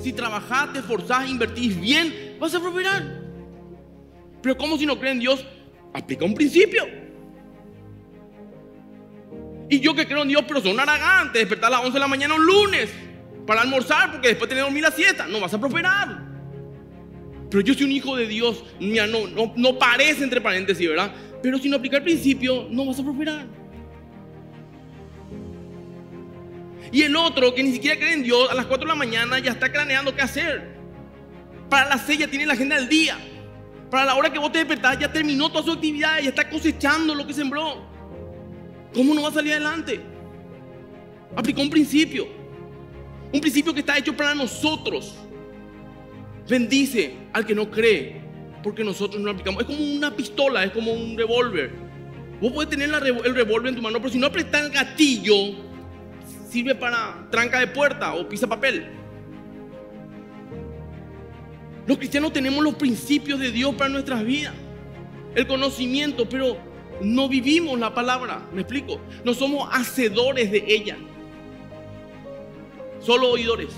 Si trabajás, te esforzás, invertís bien, vas a prosperar. Pero ¿cómo si no creen en Dios? Aplica un principio. Y yo que creo en Dios, pero son arrogantes, despertar a las 11 de la mañana un lunes para almorzar, porque después tener que dormir la siesta, no vas a prosperar. Pero yo soy un hijo de Dios, no, no, no parece entre paréntesis, ¿verdad? Pero si no aplica el principio, no vas a prosperar. Y el otro, que ni siquiera cree en Dios, a las 4 de la mañana ya está craneando qué hacer. Para la 6 ya tiene la agenda del día. Para la hora que vos te despertás ya terminó toda su actividad, ya está cosechando lo que sembró. ¿Cómo no va a salir adelante? Aplicó un principio. Un principio que está hecho para nosotros. Bendice al que no cree, porque nosotros no lo aplicamos. Es como una pistola, es como un revólver. Vos puedes tener el revólver en tu mano, pero si no apretas el gatillo, sirve para tranca de puerta o pisa papel. Los cristianos tenemos los principios de Dios para nuestras vidas, el conocimiento, pero no vivimos la palabra. ¿Me explico? No somos hacedores de ella, solo oidores.